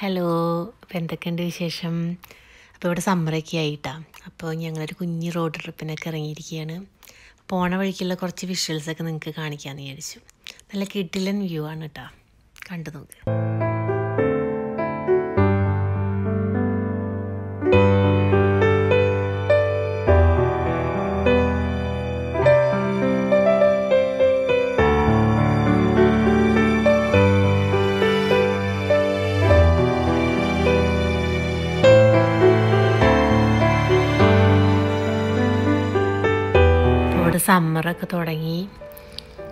Hello അപ്പോൾ എന്തൊക്കെയുണ്ട് വിശേഷം? അപ്പോൾ ഇവിടെ സമ്മറൊക്കെ ആയിട്ടാ. അപ്പോൾ ഞങ്ങളൊരു കുഞ്ഞ് റോഡ് ട്രിപ്പിനൊക്കെ ഇറങ്ങിയിരിക്കുകയാണ്. പോണ വഴിക്കുള്ള കുറച്ച് വിഷ്വൽസൊക്കെ നിങ്ങൾക്ക് കാണിക്കാമെന്ന് വിചാരിച്ചു. നല്ല കിട്ടിലൻ വ്യൂ ആണ് കേട്ടോ കണ്ടു നോക്ക്. സമ്മറൊക്കെ തുടങ്ങി.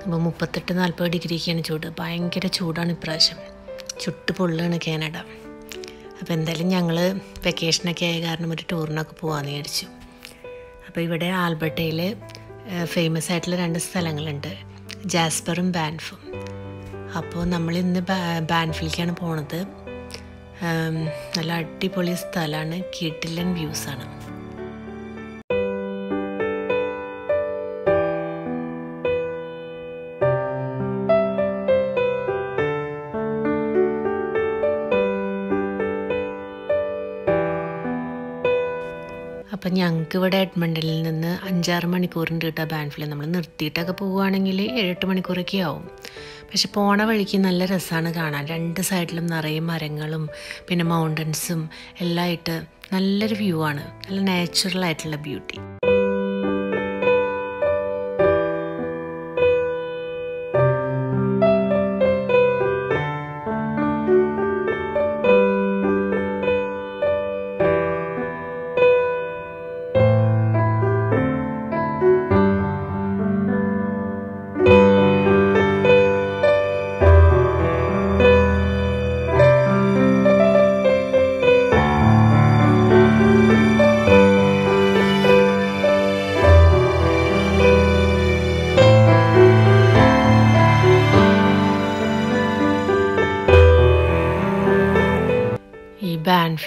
അപ്പോൾ മുപ്പത്തെട്ട് നാൽപ്പത് ഡിഗ്രിയൊക്കെയാണ് ചൂട്. ഭയങ്കര ചൂടാണ് ഇപ്രാവശ്യം. ചുട്ട് പൊള്ളാണ് കാനഡ. അപ്പോൾ എന്തായാലും ഞങ്ങൾ വെക്കേഷനൊക്കെ ആയ കാരണം ഒരു ടൂറിനൊക്കെ പോകാമെന്ന് വിചാരിച്ചു. അപ്പോൾ ഇവിടെ ആൽബർട്ടയിൽ ഫേമസ് ആയിട്ടുള്ള രണ്ട് സ്ഥലങ്ങളുണ്ട്. ജാസ്പറും ബാൻഫും. അപ്പോൾ നമ്മൾ ഇന്ന് ബാൻഫിലേക്കാണ് പോണത്. നല്ല അടിപൊളി സ്ഥലമാണ്. കിട്ടിലൻ വ്യൂസാണ്. ഞങ്ങൾക്ക് ഇവിടെ എഡ്മണ്ടലിൽ നിന്ന് അഞ്ചാറ് മണിക്കൂറിന്റെ കിട്ടുക ബാൻഫിൽ നമ്മൾ നിർത്തിയിട്ടൊക്കെ പോവുകയാണെങ്കിൽ ഏഴെട്ട് മണിക്കൂറൊക്കെ ആവും. പക്ഷെ പോണ വഴിക്ക് നല്ല രസമാണ് കാണാൻ. രണ്ട് സൈഡിലും നിറയെ മരങ്ങളും പിന്നെ മൗണ്ടൻസും എല്ലാം ആയിട്ട് നല്ലൊരു വ്യൂ ആണ്. നല്ല നാച്ചുറൽ ആയിട്ടുള്ള ബ്യൂട്ടി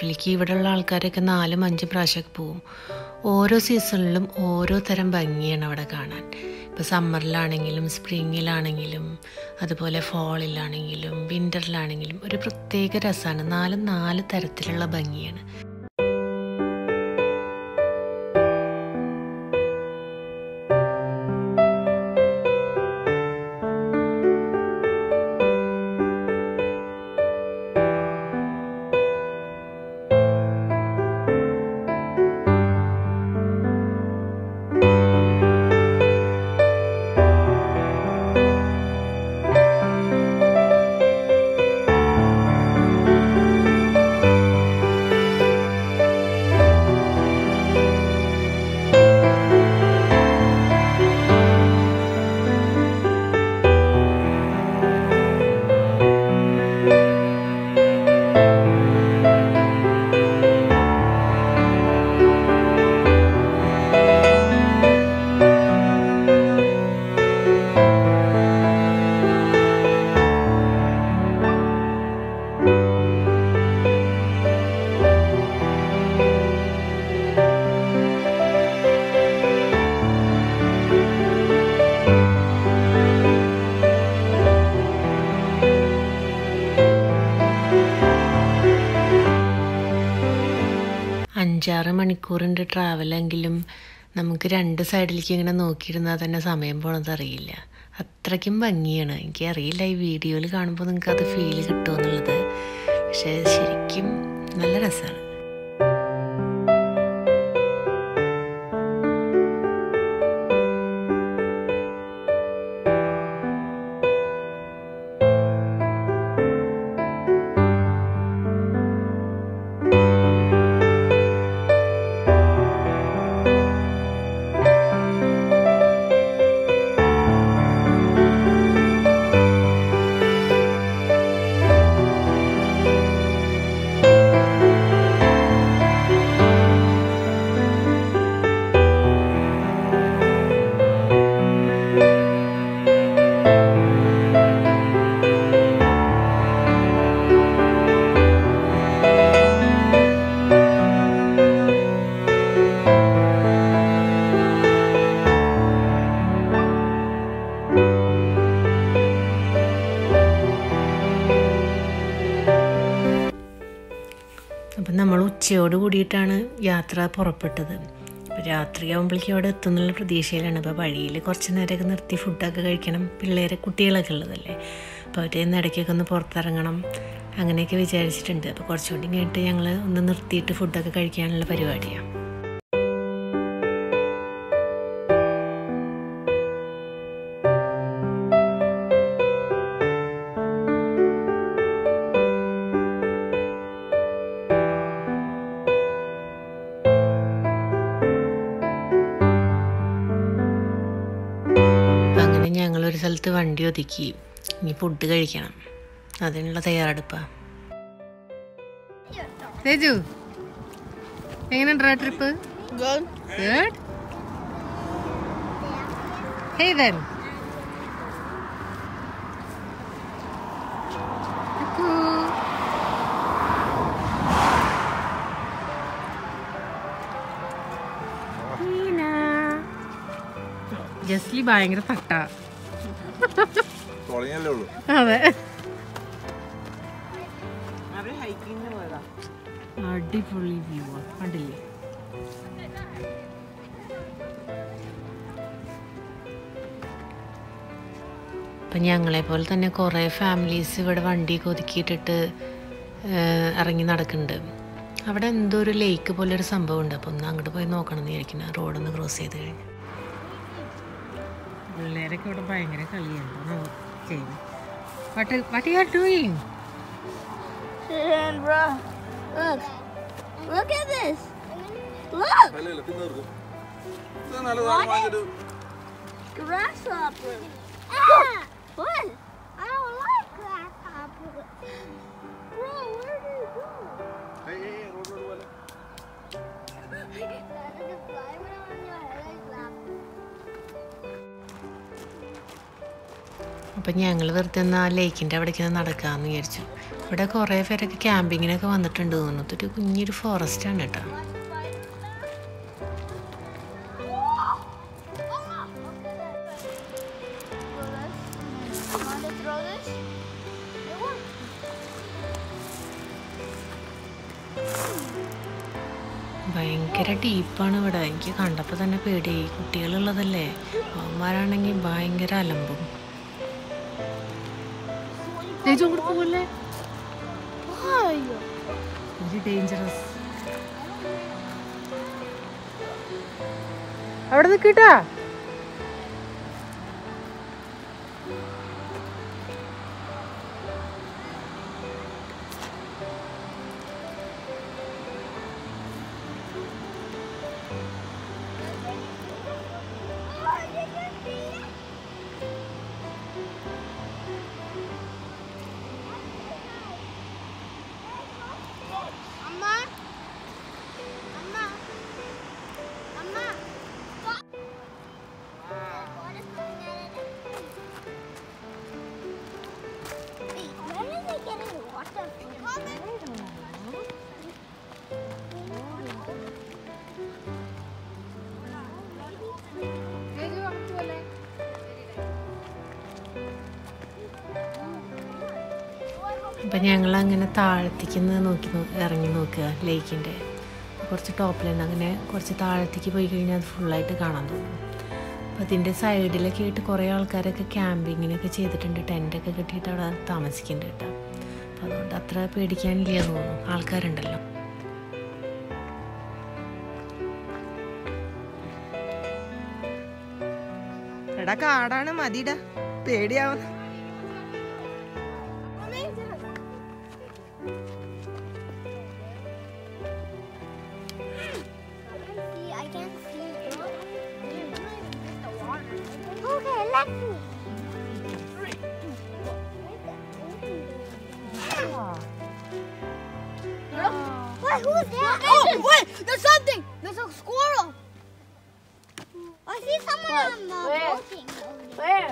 ബാൻഫിലേക്ക് ഇവിടെയുള്ള ആൾക്കാരൊക്കെ നാലും അഞ്ചും പ്രാവശ്യമൊക്കെ പോവും. ഓരോ സീസണിലും ഓരോ തരം ഭംഗിയാണ് അവിടെ കാണാൻ. ഇപ്പോൾ സമ്മറിലാണെങ്കിലും സ്പ്രിങ്ങിലാണെങ്കിലും അതുപോലെ ഫോളിലാണെങ്കിലും വിന്ററിലാണെങ്കിലും ഒരു പ്രത്യേക രസമാണ്. നാലും നാല് തരത്തിലുള്ള ഭംഗിയാണ്. അഞ്ചാറ് മണിക്കൂറിന്റെ ട്രാവലെങ്കിലും നമുക്ക് രണ്ട് സൈഡിലേക്ക് ഇങ്ങനെ നോക്കിയിരുന്നാൽ തന്നെ സമയം പോണത് അറിയില്ല. അത്രയ്ക്കും ഭംഗിയാണ്. എനിക്കറിയില്ല ഈ വീഡിയോയിൽ കാണുമ്പോൾ നിങ്ങൾക്ക് അത് ഫീൽ കിട്ടുമെന്നുള്ളത് പക്ഷേ ശരിക്കും നല്ല രസമാണ് അപ്പം നമ്മൾ ഉച്ചയോട് കൂടിയിട്ടാണ് യാത്ര പുറപ്പെട്ടത്. രാത്രിയാകുമ്പോഴേക്കും അവിടെ എത്തുന്നുള്ള പ്രതീക്ഷയിലാണ്. അപ്പോൾ വഴിയിൽ കുറച്ച് നേരമൊക്കെ നിർത്തി ഫുഡൊക്കെ കഴിക്കണം. പിള്ളേരെ കുട്ടികളൊക്കെ ഉള്ളതല്ലേ? അപ്പോൾ അവരെ ഇടയ്ക്കൊക്കെ ഒന്ന് പുറത്തിറങ്ങണം അങ്ങനെയൊക്കെ വിചാരിച്ചിട്ടുണ്ട്. അപ്പോൾ കുറച്ചുകൂടി കഴിഞ്ഞിട്ട് ഞങ്ങൾ ഒന്ന് നിർത്തിയിട്ട് ഫുഡൊക്കെ കഴിക്കാനുള്ള പരിപാടിയാണ്. ഞങ്ങളൊരു വണ്ടി ഒതുക്കി. ഇനി ഫുഡ് കഴിക്കണം. അതിനുള്ള തയ്യാറെടുപ്പാ. Teju എങ്ങനെയുണ്ടാ trip Good. Good hey then ജസ്ലി ഭയങ്കര തട്ട. തുടങ്ങിയല്ലേ ഉള്ളൂ. അതെ. അടിപൊളി വ്യൂ കണ്ടില്ലേ? അപ്പം ഞങ്ങളെ പോലെ തന്നെ കുറേ ഫാമിലീസ് ഇവിടെ വണ്ടി ഒതുക്കിയിട്ടിട്ട് ഇറങ്ങി നടക്കുന്നുണ്ട് അവിടെ എന്തോ ഒരു ലേക്ക് പോലെ ഒരു സംഭവം ഉണ്ട്. അപ്പം ഒന്ന് അങ്ങോട്ട് പോയി നോക്കണം എന്ന് വിചാരിക്കണം റോഡൊന്ന് ക്രോസ് ചെയ്ത് കഴിഞ്ഞ്. പിള്ളേരൊക്കെ ഇവിടെ ഭയങ്കര കളിയാണ് ചെയ്യുന്നത് what what you are doing And bro, look. Look at this. Look. അല്ലല്ല തിന്നു തീർക്കും ഇത് നല്ല സാധനം വാങ്ങിച്ചിട്ട് Grasshopper. Ah! What? അപ്പം ഞങ്ങൾ വെറുതെ ഒന്ന് ആ ലേക്കിന്റെ അവിടേക്ക് നടക്കാമെന്ന് വിചാരിച്ചു. ഇവിടെ കുറേ പേരൊക്കെ ക്യാമ്പിങ്ങിനൊക്കെ വന്നിട്ടുണ്ട് തോന്നുന്നു. ഒരു കുഞ്ഞൊരു ഫോറസ്റ്റാണ് കേട്ടോ. ഭയങ്കര ഡീപ്പാണ് ഇവിടെ. എനിക്ക് കണ്ടപ്പോൾ തന്നെ പേടിയായി കുട്ടികളുള്ളതല്ലേ? അവന്മാരാണെങ്കിൽ ഭയങ്കര അലമ്പും. തേജു അങ്ങോട്ട് പോകല്ലേ Why? വെരി ഡേഞ്ചറസ് അവിടെ നിൽക്കട്ടാ അപ്പം ഞങ്ങൾ അങ്ങനെ താഴത്തേക്ക് നോക്കി ഇറങ്ങി നോക്കുക ലേക്കിന്റെ കുറച്ച് ടോപ്പിലുണ്ട്. അങ്ങനെ കുറച്ച് താഴത്തേക്ക് പോയി കഴിഞ്ഞാൽ അത് ഫുള്ളായിട്ട് കാണാൻ തോന്നും. അപ്പോൾ അതിന്റെ സൈഡിലൊക്കെ ആയിട്ട് കുറേ ആൾക്കാരൊക്കെ ക്യാമ്പിങ്ങിനൊക്കെ ചെയ്തിട്ടുണ്ട്. ടെന്റൊക്കെ കെട്ടിയിട്ട് അവിടെ താമസിക്കുന്നുണ്ട് കേട്ടോ. അപ്പോൾ അതുകൊണ്ട് അത്ര പേടിക്കാനില്ല എന്ന് തോന്നുന്നു. ആൾക്കാരുണ്ടല്ലോ. എടാ കാടാണ് മതിടാ. പേടിയാവുന്നു. Who's that? Oh, wait! There's something! There's a squirrel! I see someone um, Where? boating. Where?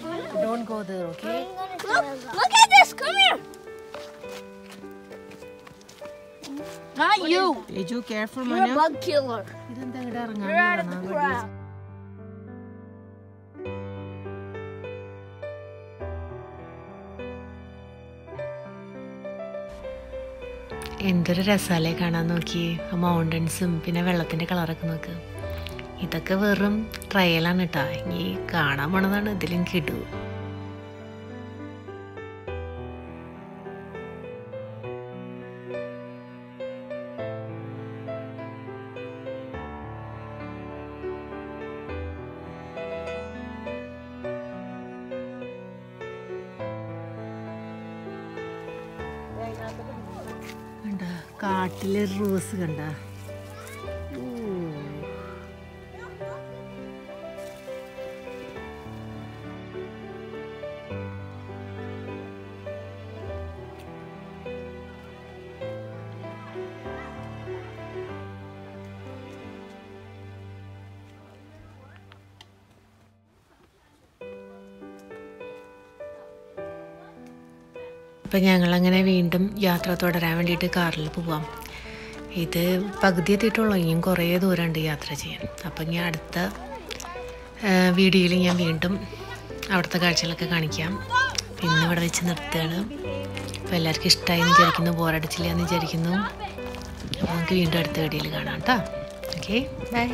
Where? Don't go there, okay? Look, look at this! Come here! Not what you! Did you care for You're a bug killer. You're out of the crowd. എന്തൊരു രസാലേ കാണാൻ നോക്കി. മൗണ്ടൻസും പിന്നെ വെള്ളത്തിന്റെ കളറൊക്കെ നോക്ക്. ഇതൊക്കെ വെറും ട്രയലാണ് കേട്ടോ ഇനി കാണാൻ പോണതാണ്. ഇതിലും കിടു. കാട്ടിലെ റോസ് കണ്ട? അപ്പം ഞങ്ങളങ്ങനെ വീണ്ടും യാത്ര തുടരാൻ വേണ്ടിയിട്ട് കാറിൽ പോവാം. ഇത് പകുതി എത്തിയിട്ടുള്ളൂ ഇനിയും കുറേ ദൂരമുണ്ട് യാത്ര ചെയ്യാൻ. അപ്പം ഇനി അടുത്ത വീഡിയോയിൽ ഞാൻ വീണ്ടും അവിടുത്തെ കാഴ്ചകളൊക്കെ കാണിക്കാം. പിന്നെ ഇവിടെ വെച്ച് നിർത്തുകയാണ്. അപ്പോൾ എല്ലാവർക്കും ഇഷ്ടമായി എന്ന് വിചാരിക്കുന്നു ബോറടിച്ചില്ല എന്ന് വിചാരിക്കുന്നു. അപ്പോൾ നമുക്ക് വീണ്ടും അടുത്ത വീഡിയോയിൽ കാണാം കേട്ടോ. Okay bye